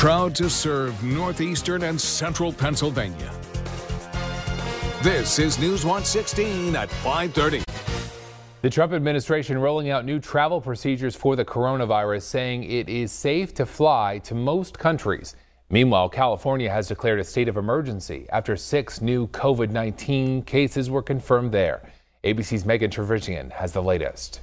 Proud to serve northeastern and central Pennsylvania. This is News 116 at 530. The Trump administration rolling out new travel procedures for the coronavirus, saying it is safe to fly to most countries. Meanwhile, California has declared a state of emergency after six new COVID 19 cases were confirmed there. ABC's Megan Tevrizian has the latest.